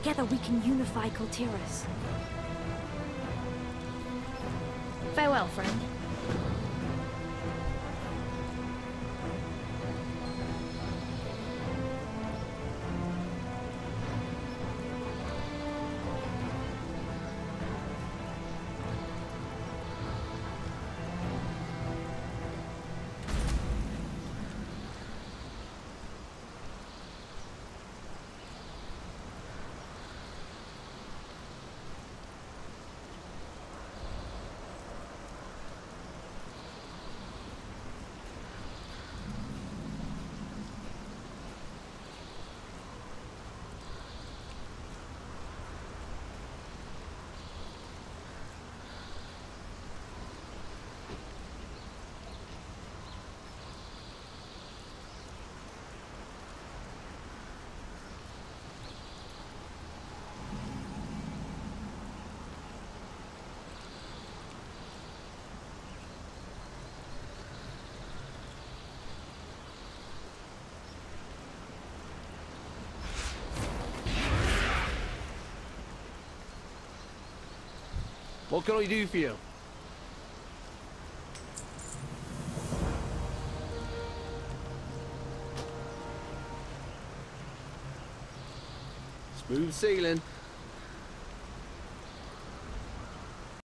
Together we can unify Kultiras. Farewell, friend. What can I do for you? Smooth sailing.